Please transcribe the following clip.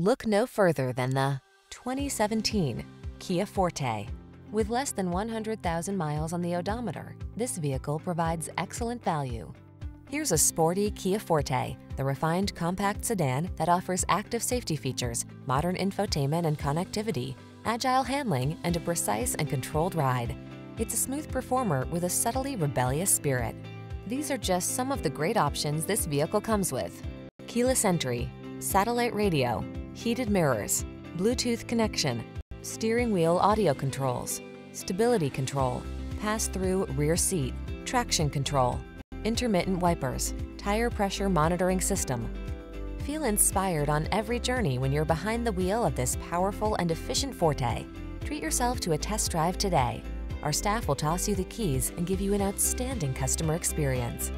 Look no further than the 2017 Kia Forte. With less than 100,000 miles on the odometer, this vehicle provides excellent value. Here's a sporty Kia Forte, the refined compact sedan that offers active safety features, modern infotainment and connectivity, agile handling, and a precise and controlled ride. It's a smooth performer with a subtly rebellious spirit. These are just some of the great options this vehicle comes with. Keyless entry, satellite radio, heated mirrors, Bluetooth connection, steering wheel audio controls, stability control, pass-through rear seat, traction control, intermittent wipers, tire pressure monitoring system. Feel inspired on every journey when you're behind the wheel of this powerful and efficient Forte. Treat yourself to a test drive today. Our staff will toss you the keys and give you an outstanding customer experience.